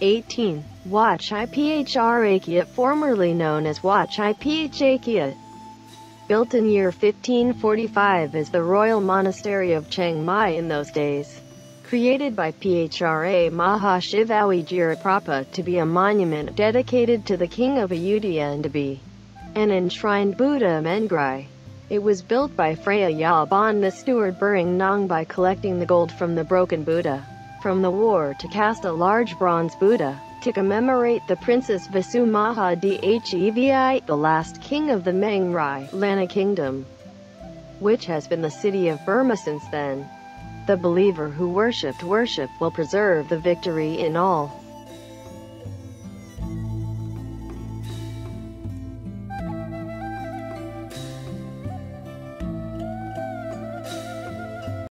18. Wat Chai Phra Kiat formerly known as Wat Chai Ph Akiat. Built in year 1545 as the royal monastery of Chiang Mai in those days. Created by Phra Mahashivawi Jiraprapa to be a monument dedicated to the king of Ayutthaya and to be an enshrined Buddha Mengrai. It was built by Freya Yalban the steward Buring Nong by collecting the gold from the broken Buddha from the war to cast a large bronze Buddha to commemorate the Princess Visumaha Dhevi, the last king of the Meng Rai Lanna Kingdom, which has been the city of Burma since then. The believer who worshipped worship will preserve the victory in all.